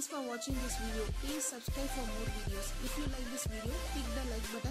Thanks for watching this video. Please subscribe for more videos. If you like this video, click the like button.